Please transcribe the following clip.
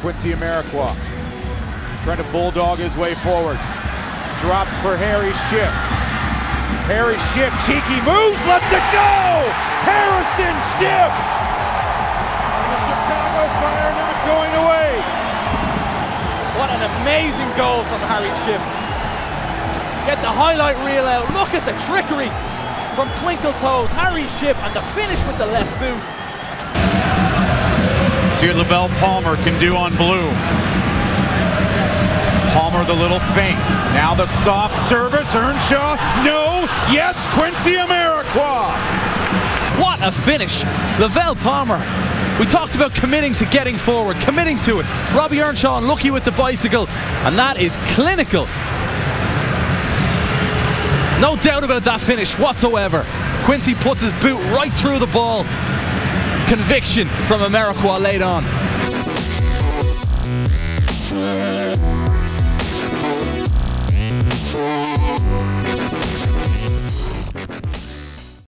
Quincy Amarikwa. Trying to bulldog his way forward. Drops for Harry Shipp. Harry Shipp, cheeky moves, lets it go! Harrison Shipp! The Chicago Fire not going away. What an amazing goal from Harry Shipp. Get the highlight reel out. Look at the trickery from Twinkle Toes. Harry Shipp and the finish with the left boot. See what Lovel Palmer can do on blue. Palmer the little feint. Now the soft service. Earnshaw. No. Yes. Quincy Amarikwa. What a finish. Lovel Palmer. We talked about committing to getting forward, committing to it. Robbie Earnshaw unlucky with the bicycle, and that is clinical. No doubt about that finish whatsoever. Quincy puts his boot right through the ball. Conviction from Amarikwa late on.